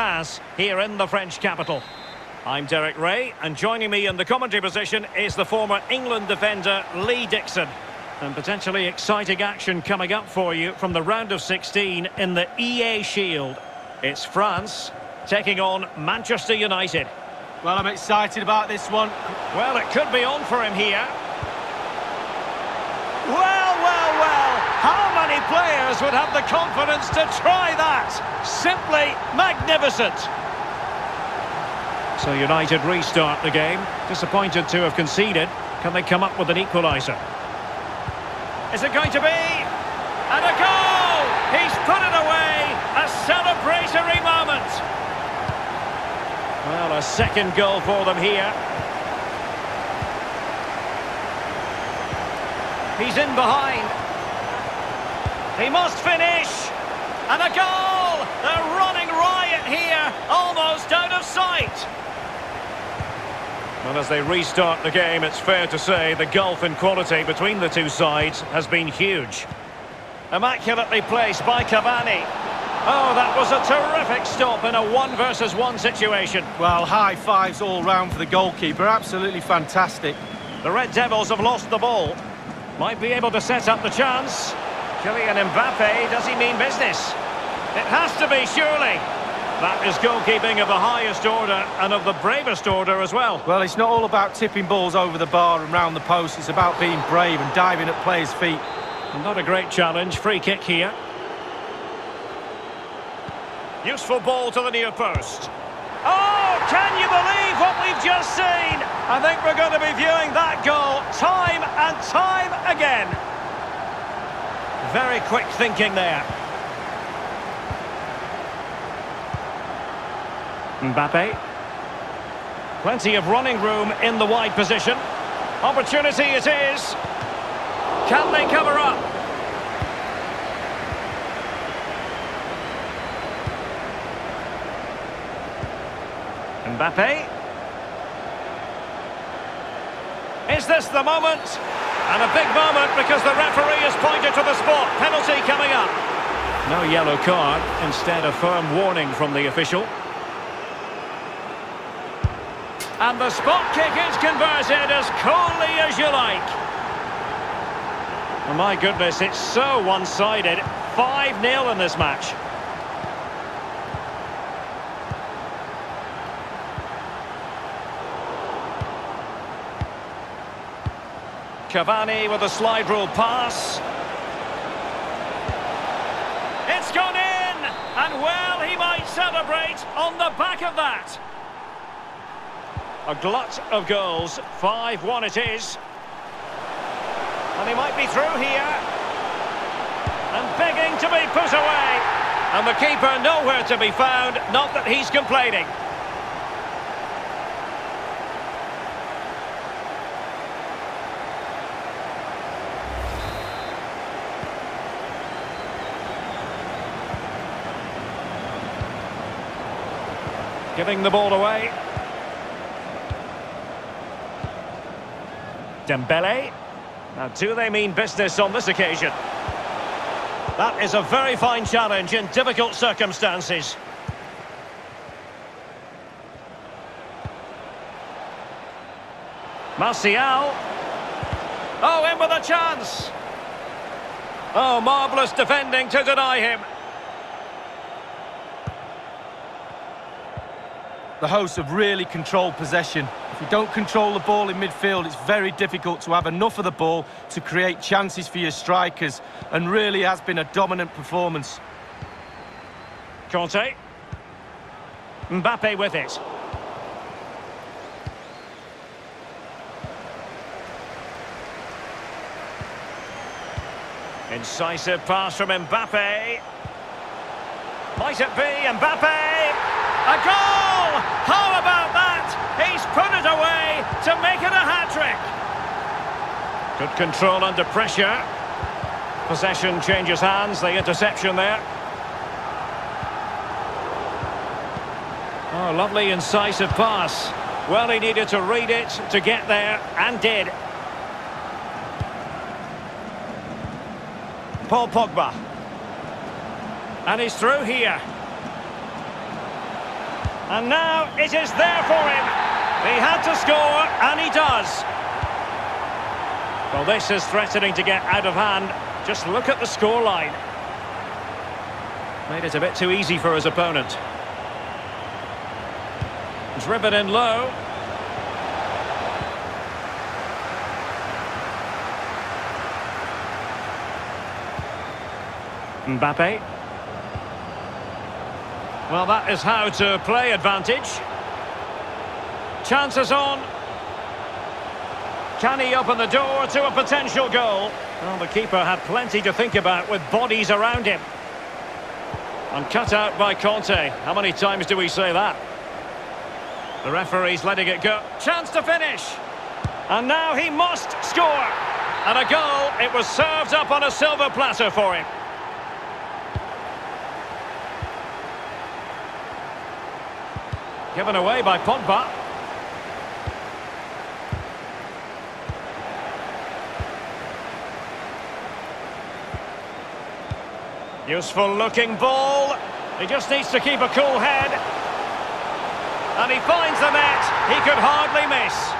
pass here in the French capital. I'm Derek Rae, and joining me in the commentary position is the former England defender Lee Dixon. And potentially exciting action coming up for you from the round of 16 in the EA Shield. It's France taking on Manchester United. Well, I'm excited about this one. Well, it could be on for him here. Well, well, well. How many players would have the confidence to try that? Simply magnificent. So United restart the game. Disappointed to have conceded. Can they come up with an equaliser? Is it going to be? And a goal! He's put it away! A celebratory moment! Well, a second goal for them here. He's in behind. He must finish. And a goal! They're running riot here, almost out of sight. Well, as they restart the game, it's fair to say the gulf in quality between the two sides has been huge. Immaculately placed by Cavani. Oh, that was a terrific stop in a one versus one situation. Well, high fives all round for the goalkeeper. Absolutely fantastic. The Red Devils have lost the ball. Might be able to set up the chance. Kylian Mbappe, does he mean business? It has to be, surely. That is goalkeeping of the highest order and of the bravest order as well. Well, it's not all about tipping balls over the bar and round the post. It's about being brave and diving at players' feet. Not a great challenge. Free kick here. Useful ball to the near post. Oh, can you believe what we've just seen? I think we're going to be viewing that goal time and time again. Very quick thinking there. Mbappe. Plenty of running room in the wide position. Opportunity it is. Can they cover up? Mbappe. Is this the moment? And a big moment because the referee has pointed to the spot. Penalty coming up. No yellow card, instead a firm warning from the official. And the spot kick is converted as coolly as you like. Oh my goodness, it's so one-sided. 5-0 in this match. Cavani with a slide rule pass. It's gone in! And well, he might celebrate on the back of that. A glut of goals. 5-1 it is. And he might be through here. And begging to be put away. And the keeper nowhere to be found. Not that he's complaining. Giving the ball away. Dembele. Now, do they mean business on this occasion? That is a very fine challenge in difficult circumstances. Martial. Oh, in with a chance. Oh, marvellous defending to deny him. The hosts have really controlled possession. If you don't control the ball in midfield, it's very difficult to have enough of the ball to create chances for your strikers, and really has been a dominant performance. Kante. Mbappe with it. Incisive pass from Mbappe. Might it be Mbappe? A goal! How about that? He's put it away to make it a hat-trick. Good control under pressure. Possession changes hands, the interception there. Oh, lovely incisive pass. Well, he needed to read it to get there, and did. Paul Pogba. And he's through here. And now it is there for him. He had to score, and he does. Well, this is threatening to get out of hand. Just look at the scoreline. Made it a bit too easy for his opponent. Driven in low. Mbappe. Well, that is how to play advantage. Chances on. Can he open the door to a potential goal? Well, the keeper had plenty to think about with bodies around him. And cut out by Kante. How many times do we say that? The referee's letting it go. Chance to finish. And now he must score. And a goal. It was served up on a silver platter for him. Given away by Pogba. Useful looking ball. He just needs to keep a cool head. And he finds the net. He could hardly miss.